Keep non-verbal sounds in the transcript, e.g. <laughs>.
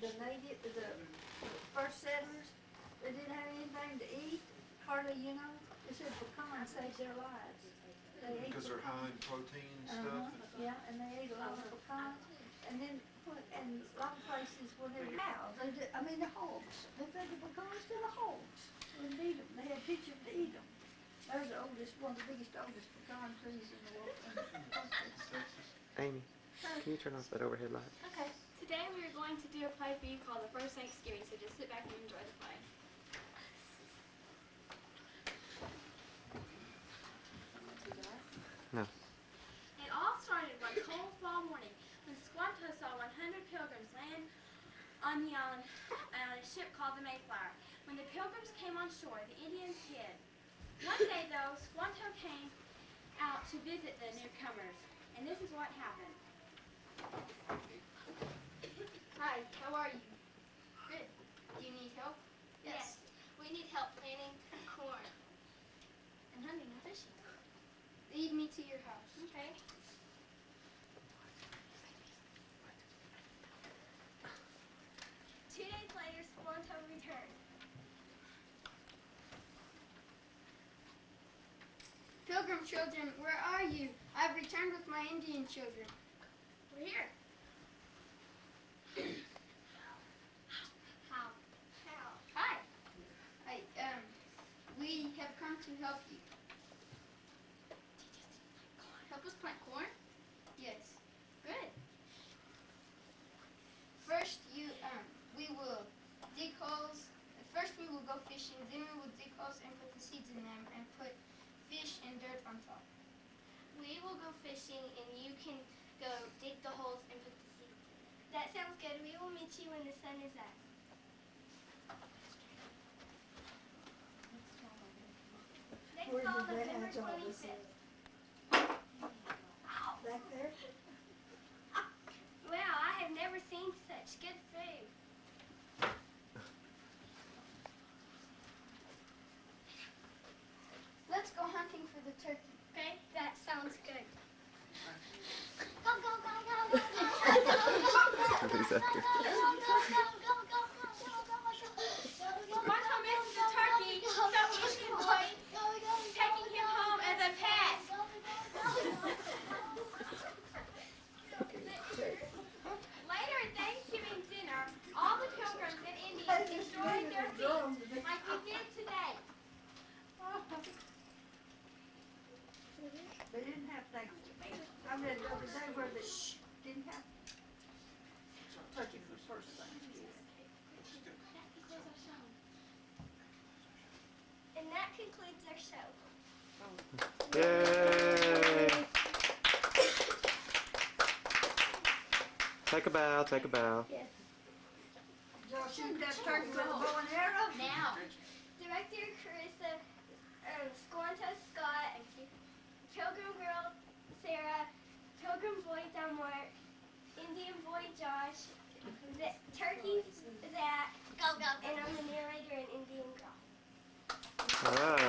the native, the the first settlers, they didn't have anything to eat, hardly, you know, they said pecan saved their lives. They ate Because they're high in protein and Uh-huh, stuff. yeah, and they ate a lot of pecan, and then, what- and a lot of places where they were cows, they did, I mean, the hogs, they fed the pecans to the hogs, wouldn't eat them, they had pictures to eat them. That was the oldest, one of the biggest, oldest pecan trees in the world. <laughs> Amy, can you turn off that overhead light? Okay. Today we are going to do a play for you called The First Thanksgiving, so just sit back and enjoy the play. No. It all started one cold fall morning when Squanto saw 100 pilgrims land on the island on a ship called the Mayflower. When the pilgrims came on shore, the Indians hid. One day, though, Squanto came out to visit the newcomers, and this is what happened. Hi, how are you? Good. Do you need help? Yes. We need help planting corn. And hunting and fishing. Lead me to your house. Okay. Two days later, Squanto returned. Pilgrim children, where are you? I've returned with my Indian children. We're here. How? How? Hi. I, um, we have come to help you. Help us plant corn? Yes. Good. First, you, um, we will dig holes. First, we will go fishing. Then, we will dig holes and put the seeds in them and put fish and dirt on top. We will go fishing and you can go dig the holes and put the seeds in. That sounds good. We will meet you when the sun is up. Next Where's fall, the bed? November That's all this is. 25th. Back there? Wow, I have never seen such good food. Let's go hunting for the turkey. Okay, that sounds good. Go, go, go, go, go, go, go, go, go, go, go, He's up here. Squanto misses the turkey, so he should avoid taking him home as a pet. Later at Thanksgiving dinner, all the pilgrims and Indians destroyed their feasts like we did today. They didn't have Thanksgiving. I read the other day where they didn't have turkey for the first Thanksgiving. And that concludes our show. Yay! Take a bow, take a bow. Did y'all shoot that turkey with a bow and arrow? Now, Director Carissa, um, that Turkey, Zach, go, go, go. and I'm the narrator in Indian Girl. All right.